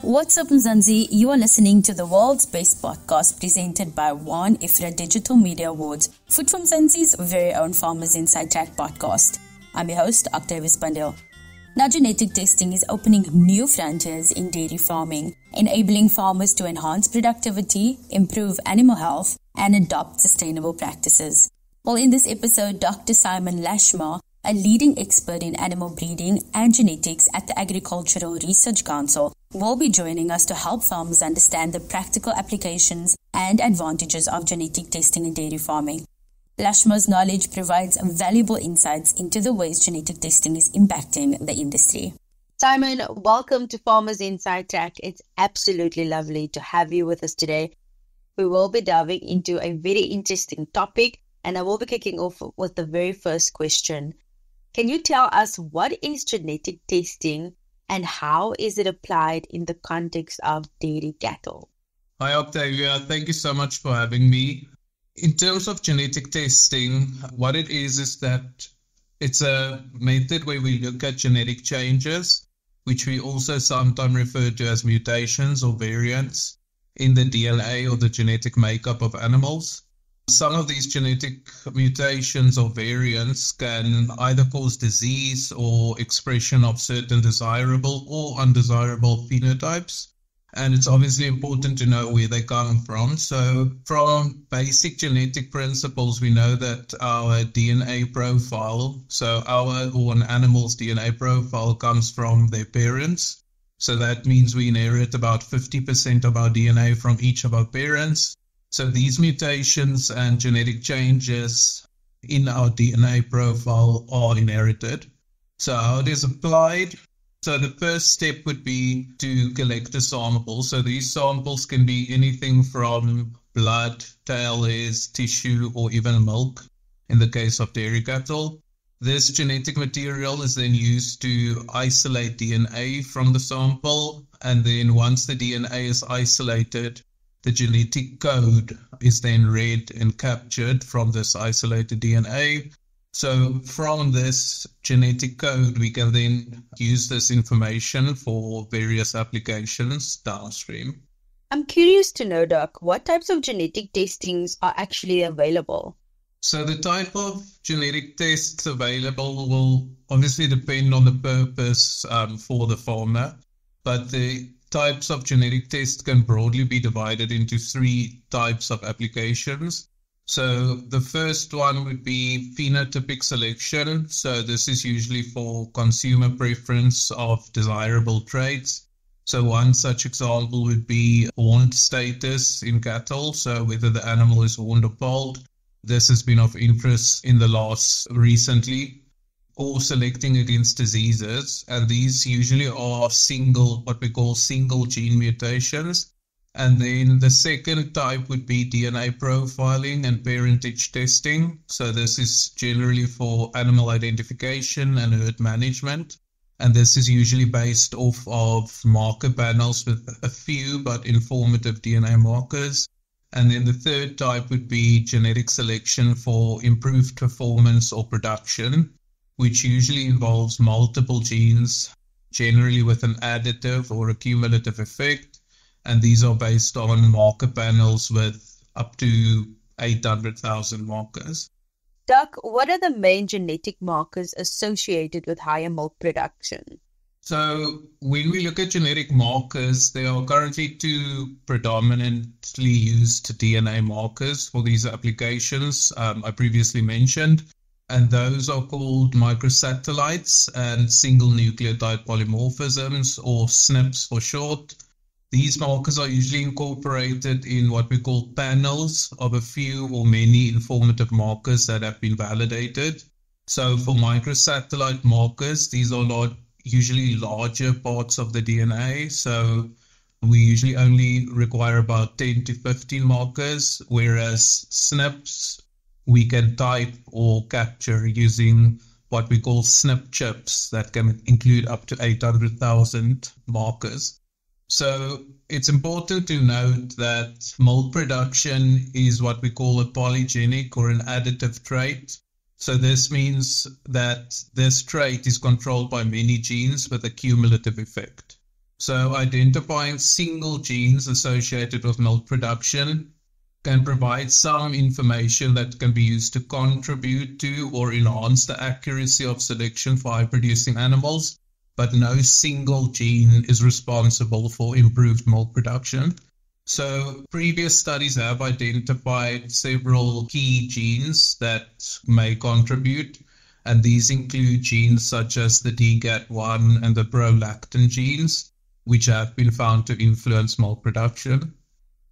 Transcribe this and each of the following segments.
What's up, Mzansi? You are listening to the world's best podcast presented by WAN-IFRA Digital Media Awards, Food from Mzansi's very own Farmers Inside Track podcast. I'm your host, Octavius Bandel. Now, genetic testing is opening new frontiers in dairy farming, enabling farmers to enhance productivity, improve animal health, and adopt sustainable practices. Well, in this episode, Dr. Simon Lashmar a leading expert in animal breeding and genetics at the Agricultural Research Council, will be joining us to help farmers understand the practical applications and advantages of genetic testing in dairy farming. Lashmar's knowledge provides valuable insights into the ways genetic testing is impacting the industry. Simon, welcome to Farmers Inside Track. It's absolutely lovely to have you with us today. We will be diving into a very interesting topic, and I will be kicking off with the very first question. Can you tell us what is genetic testing and how is it applied in the context of dairy cattle? Hi, Octavia. Thank you so much for having me. In terms of genetic testing, what it is is that it's a method where we look at genetic changes, which we also sometimes refer to as mutations or variants in the DNA or the genetic makeup of animals. Some of these genetic mutations or variants can either cause disease or expression of certain desirable or undesirable phenotypes. And it's obviously important to know where they come from. So, from basic genetic principles, we know that our DNA profile, so our or an animal's DNA profile, comes from their parents. So, that means we inherit about 50% of our DNA from each of our parents. So these mutations and genetic changes in our DNA profile are inherited. So how it is applied? So the first step would be to collect a sample. So these samples can be anything from blood, tail hairs, tissue, or even milk in the case of dairy cattle. This genetic material is then used to isolate DNA from the sample. And then once the DNA is isolated, the genetic code is then read and captured from this isolated DNA. So, from this genetic code, we can then use this information for various applications downstream. I'm curious to know, Doc, what types of genetic testings are actually available? So, the type of genetic tests available will obviously depend on the purpose um, for the farmer, but the types of genetic tests can broadly be divided into three types of applications. So the first one would be phenotypic selection. So this is usually for consumer preference of desirable traits. So one such example would be horned status in cattle. So whether the animal is horned or polled. This has been of interest in the last recently or selecting against diseases. And these usually are single, what we call single gene mutations. And then the second type would be DNA profiling and parentage testing. So this is generally for animal identification and herd management. And this is usually based off of marker panels with a few but informative DNA markers. And then the third type would be genetic selection for improved performance or production which usually involves multiple genes, generally with an additive or a cumulative effect. And these are based on marker panels with up to 800,000 markers. Doc, what are the main genetic markers associated with higher milk production? So, when we look at genetic markers, there are currently two predominantly used DNA markers for these applications um, I previously mentioned and those are called microsatellites and single nucleotide polymorphisms, or SNPs for short. These markers are usually incorporated in what we call panels of a few or many informative markers that have been validated. So, for microsatellite markers, these are not usually larger parts of the DNA. So, we usually only require about 10 to 15 markers, whereas SNPs we can type or capture using what we call SNP chips that can include up to 800,000 markers. So it's important to note that mold production is what we call a polygenic or an additive trait. So this means that this trait is controlled by many genes with a cumulative effect. So identifying single genes associated with milk production can provide some information that can be used to contribute to or enhance the accuracy of selection for high producing animals, but no single gene is responsible for improved milk production. So, previous studies have identified several key genes that may contribute, and these include genes such as the DGAT1 and the prolactin genes, which have been found to influence milk production.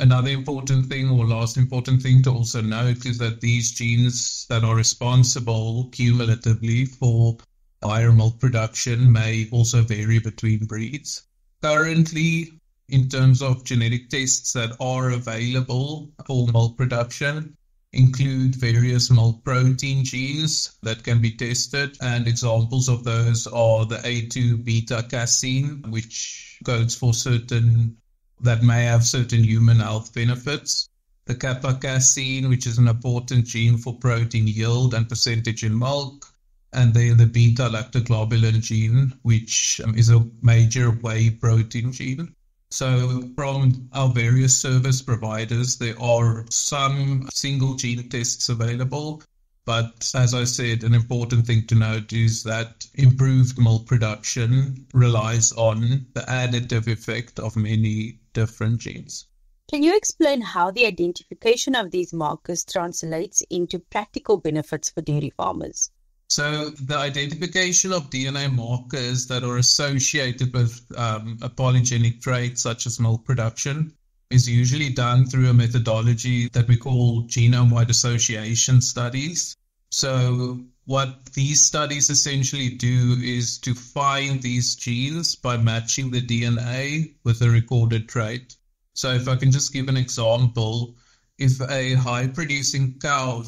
Another important thing, or last important thing to also note, is that these genes that are responsible cumulatively for higher milk production may also vary between breeds. Currently, in terms of genetic tests that are available for milk production, include various milk protein genes that can be tested, and examples of those are the A2 beta casein, which codes for certain that may have certain human health benefits. The kappa casein, which is an important gene for protein yield and percentage in milk. And then the beta lactoglobulin gene, which um, is a major whey protein gene. So, from our various service providers, there are some single gene tests available. But as I said, an important thing to note is that improved milk production relies on the additive effect of many different genes. Can you explain how the identification of these markers translates into practical benefits for dairy farmers? So, the identification of DNA markers that are associated with um, a polygenic trait such as milk production is usually done through a methodology that we call genome wide association studies. So, what these studies essentially do is to find these genes by matching the DNA with a recorded trait. So, if I can just give an example, if a high producing cow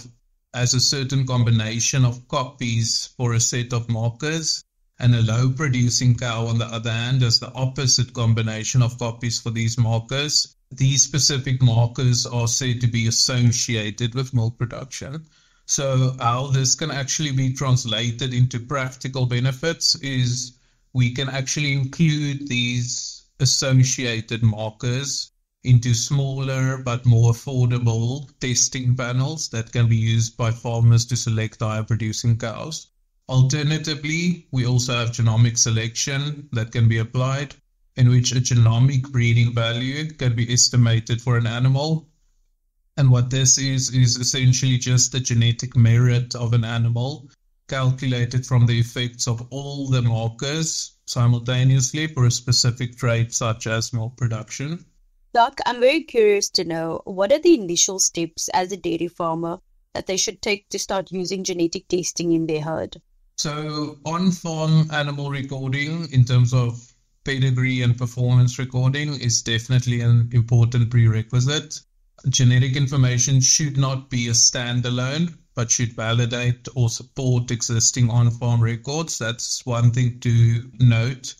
has a certain combination of copies for a set of markers, and a low producing cow, on the other hand, has the opposite combination of copies for these markers, these specific markers are said to be associated with milk production. So how this can actually be translated into practical benefits is we can actually include these associated markers into smaller but more affordable testing panels that can be used by farmers to select higher producing cows. Alternatively, we also have genomic selection that can be applied in which a genomic breeding value can be estimated for an animal and what this is, is essentially just the genetic merit of an animal calculated from the effects of all the markers simultaneously for a specific trait such as milk production. Doc, I'm very curious to know what are the initial steps as a dairy farmer that they should take to start using genetic testing in their herd? So, on farm animal recording, in terms of pedigree and performance recording, is definitely an important prerequisite genetic information should not be a standalone, but should validate or support existing on farm records. That's one thing to note.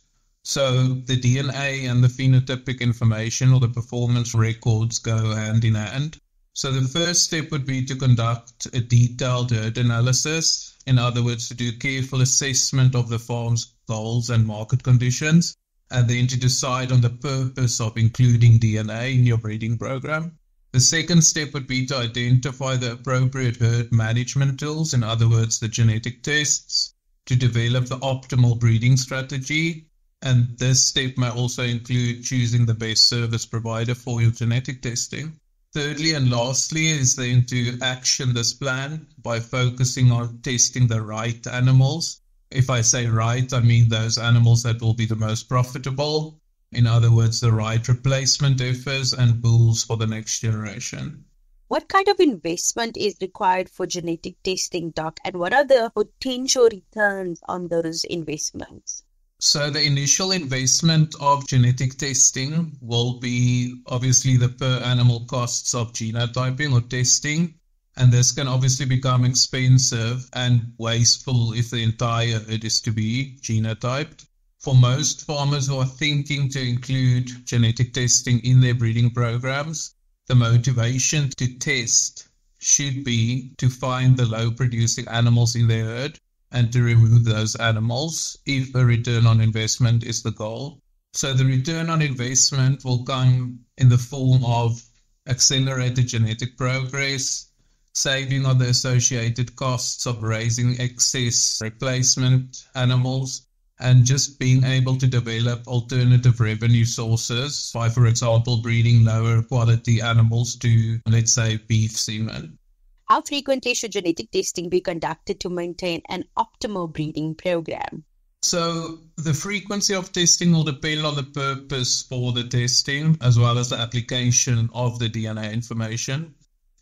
So the DNA and the phenotypic information or the performance records go hand in hand. So the first step would be to conduct a detailed herd analysis. In other words, to do careful assessment of the farm's goals and market conditions, and then to decide on the purpose of including DNA in your breeding program. The second step would be to identify the appropriate herd management tools, in other words, the genetic tests, to develop the optimal breeding strategy. And this step may also include choosing the best service provider for your genetic testing. Thirdly and lastly is then to action this plan by focusing on testing the right animals. If I say right, I mean those animals that will be the most profitable in other words, the right replacement heifers and bulls for the next generation. What kind of investment is required for genetic testing, Doc, and what are the potential returns on those investments? So, the initial investment of genetic testing will be obviously the per animal costs of genotyping or testing. And this can obviously become expensive and wasteful if the entire herd is to be genotyped for most farmers who are thinking to include genetic testing in their breeding programs, the motivation to test should be to find the low producing animals in their herd and to remove those animals if a return on investment is the goal. So the return on investment will come in the form of accelerated genetic progress, saving on the associated costs of raising excess replacement animals, and just being able to develop alternative revenue sources by, for example, breeding lower quality animals to, let's say, beef semen. How frequently should genetic testing be conducted to maintain an optimal breeding program? So, the frequency of testing will depend on the purpose for the testing as well as the application of the DNA information.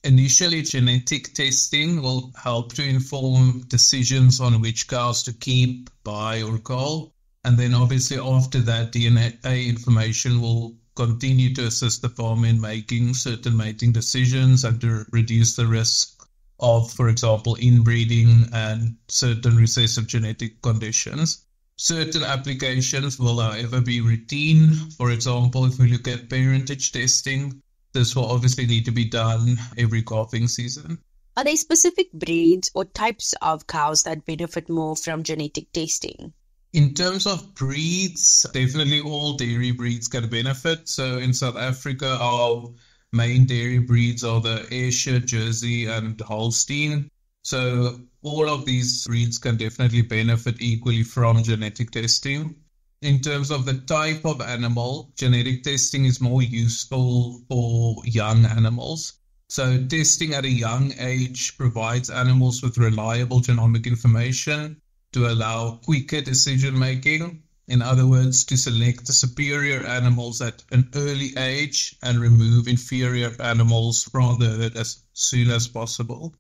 Initially, genetic testing will help to inform decisions on which cows to keep, buy, or cull. And then, obviously, after that, DNA information will continue to assist the farmer in making certain mating decisions and to reduce the risk of, for example, inbreeding and certain recessive genetic conditions. Certain applications will, however, be routine. For example, if we look at parentage testing, this will obviously need to be done every calving season. Are there specific breeds or types of cows that benefit more from genetic testing? In terms of breeds, definitely all dairy breeds can benefit. So in South Africa, our main dairy breeds are the Ayrshire, Jersey, and Holstein. So all of these breeds can definitely benefit equally from genetic testing. In terms of the type of animal, genetic testing is more useful for young animals. So testing at a young age provides animals with reliable genomic information to allow quicker decision making. In other words, to select the superior animals at an early age and remove inferior animals from the herd as soon as possible.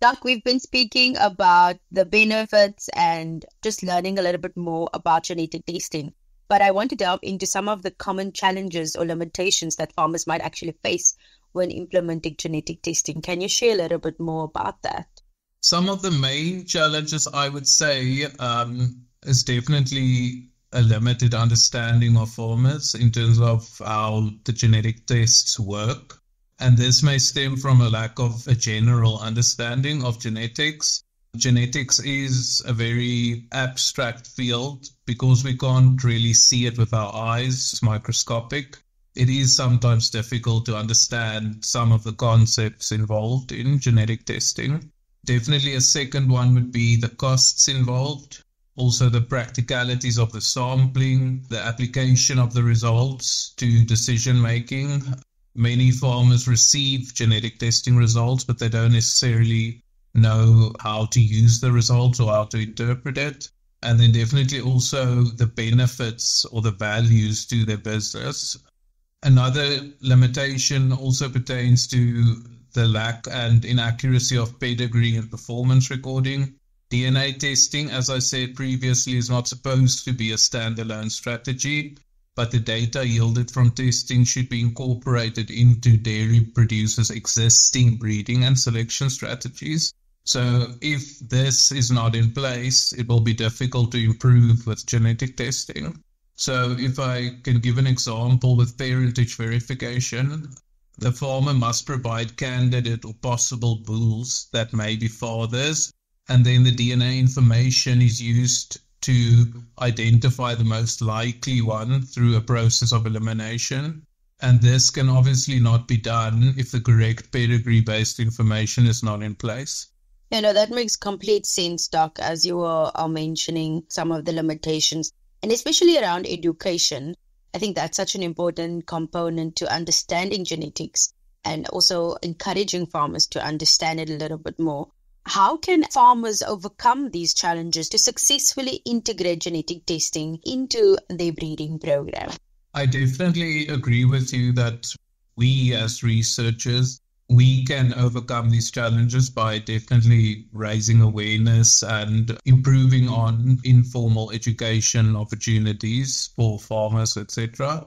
Doc, we've been speaking about the benefits and just learning a little bit more about genetic testing. But I want to delve into some of the common challenges or limitations that farmers might actually face when implementing genetic testing. Can you share a little bit more about that? Some of the main challenges I would say um, is definitely a limited understanding of farmers in terms of how the genetic tests work. And this may stem from a lack of a general understanding of genetics. Genetics is a very abstract field because we can't really see it with our eyes, it's microscopic. It is sometimes difficult to understand some of the concepts involved in genetic testing. Definitely, a second one would be the costs involved, also the practicalities of the sampling, the application of the results to decision making, Many farmers receive genetic testing results, but they don't necessarily know how to use the results or how to interpret it. And then definitely also the benefits or the values to their business. Another limitation also pertains to the lack and inaccuracy of pedigree and performance recording. DNA testing, as I said previously, is not supposed to be a standalone strategy but the data yielded from testing should be incorporated into dairy producers' existing breeding and selection strategies. So, if this is not in place, it will be difficult to improve with genetic testing. So, if I can give an example with parentage verification, the farmer must provide candidate or possible bulls that may be fathers, and then the DNA information is used to identify the most likely one through a process of elimination. And this can obviously not be done if the correct pedigree based information is not in place. You know, that makes complete sense, Doc, as you are mentioning some of the limitations, and especially around education. I think that's such an important component to understanding genetics and also encouraging farmers to understand it a little bit more. How can farmers overcome these challenges to successfully integrate genetic testing into their breeding program? I definitely agree with you that we as researchers we can overcome these challenges by definitely raising awareness and improving on informal education opportunities for farmers etc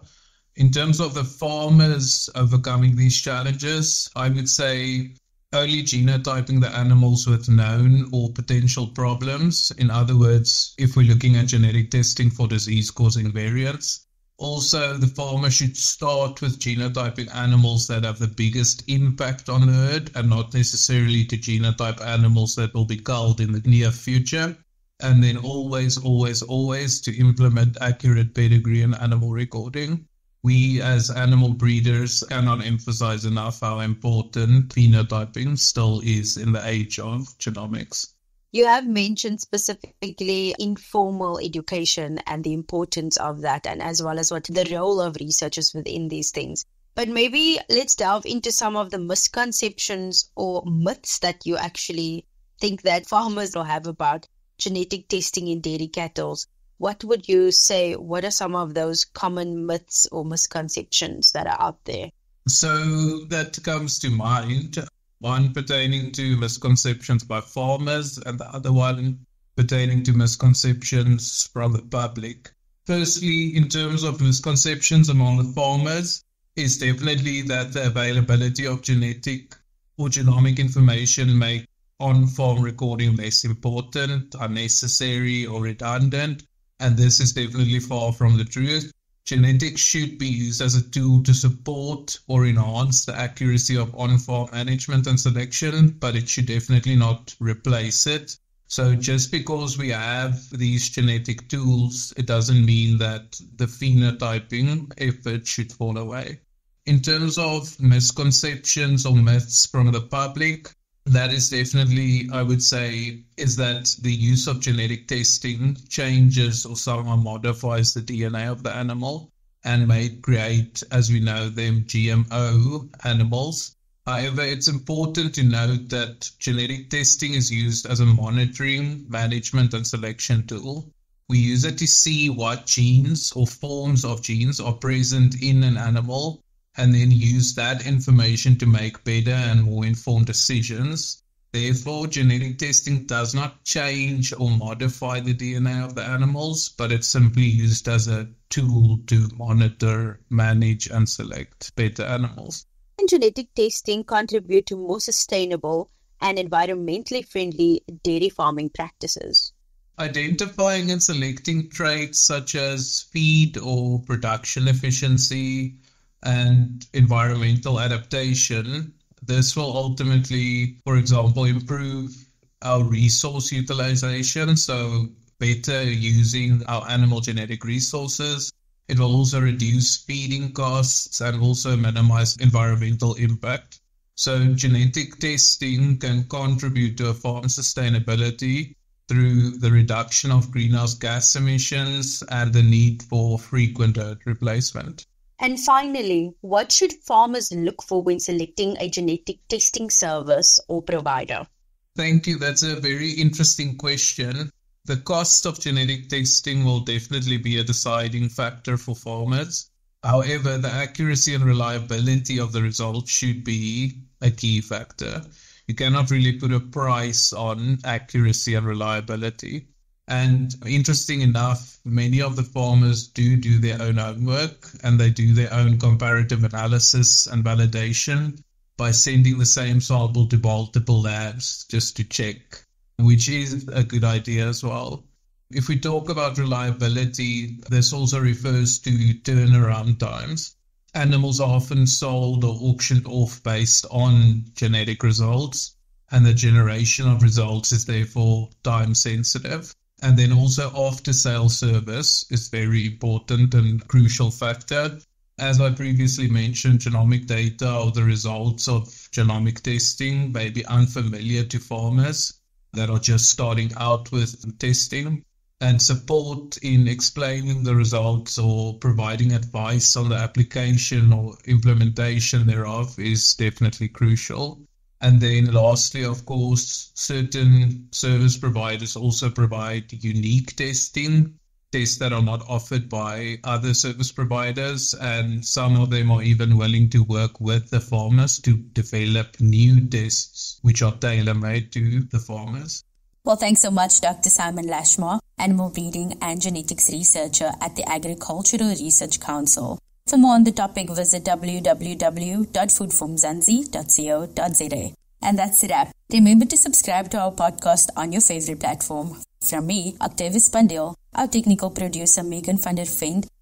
in terms of the farmers overcoming these challenges i would say only genotyping the animals with known or potential problems. In other words, if we're looking at genetic testing for disease causing variants. Also, the farmer should start with genotyping animals that have the biggest impact on the herd and not necessarily to genotype animals that will be culled in the near future. and then always, always, always to implement accurate pedigree and animal recording. We, as animal breeders, cannot emphasize enough how important phenotyping still is in the age of genomics. You have mentioned specifically informal education and the importance of that, and as well as what the role of researchers within these things. But maybe let's delve into some of the misconceptions or myths that you actually think that farmers will have about genetic testing in dairy cattle. What would you say? What are some of those common myths or misconceptions that are out there? So that comes to mind one pertaining to misconceptions by farmers, and the other one pertaining to misconceptions from the public. Firstly, in terms of misconceptions among the farmers, is definitely that the availability of genetic or genomic information make on-farm recording less important, unnecessary, or redundant, and this is definitely far from the truth. Genetics should be used as a tool to support or enhance the accuracy of on-farm management and selection, but it should definitely not replace it. So just because we have these genetic tools, it doesn't mean that the phenotyping effort should fall away. In terms of misconceptions or myths from the public, that is definitely, I would say, is that the use of genetic testing changes or somehow modifies the DNA of the animal and may create, as we know them, GMO animals. However, it's important to note that genetic testing is used as a monitoring, management, and selection tool. We use it to see what genes or forms of genes are present in an animal and then use that information to make better and more informed decisions. Therefore, genetic testing does not change or modify the DNA of the animals, but it's simply used as a tool to monitor, manage, and select better animals. And genetic testing contribute to more sustainable and environmentally friendly dairy farming practices. Identifying and selecting traits such as feed or production efficiency, and environmental adaptation. This will ultimately, for example, improve our resource utilization, so better using our animal genetic resources. It will also reduce feeding costs and also minimize environmental impact. So, genetic testing can contribute to a farm sustainability through the reduction of greenhouse gas emissions and the need for frequent herd replacement. And finally, what should farmers look for when selecting a genetic testing service or provider? Thank you. That's a very interesting question. The cost of genetic testing will definitely be a deciding factor for farmers. However, the accuracy and reliability of the results should be a key factor. You cannot really put a price on accuracy and reliability. And interesting enough, many of the farmers do do their own homework and they do their own comparative analysis and validation by sending the same sample to multiple labs just to check, which is a good idea as well. If we talk about reliability, this also refers to turnaround times. Animals are often sold or auctioned off based on genetic results, and the generation of results is therefore time sensitive. And then also after sale service is very important and crucial factor. As I previously mentioned, genomic data or the results of genomic testing may be unfamiliar to farmers that are just starting out with testing. And support in explaining the results or providing advice on the application or implementation thereof is definitely crucial. And then lastly, of course, certain service providers also provide unique testing, tests that are not offered by other service providers. And some of them are even willing to work with the farmers to develop new tests which are tailor made to the farmers. Well, thanks so much, Dr. Simon Lashmar, animal breeding and genetics researcher at the Agricultural Research Council. For more on the topic, visit www.foodformzansi.co.za. And that's a wrap. Remember to subscribe to our podcast on your favorite platform. From me, Octavius Pandil, our technical producer Megan van der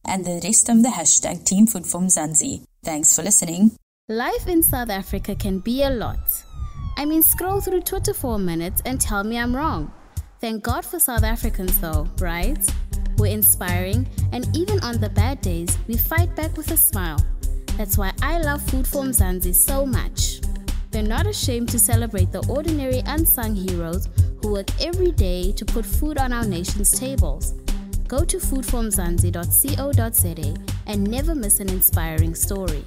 and the rest of the hashtag Team Food from Mzansi. Thanks for listening. Life in South Africa can be a lot. I mean, scroll through Twitter for a minute and tell me I'm wrong. Thank God for South Africans, though, right? We're inspiring, and even on the bad days, we fight back with a smile. That's why I love Food for Mzansi so much. They're not ashamed to celebrate the ordinary unsung heroes who work every day to put food on our nation's tables. Go to foodformzansi.co.za and never miss an inspiring story.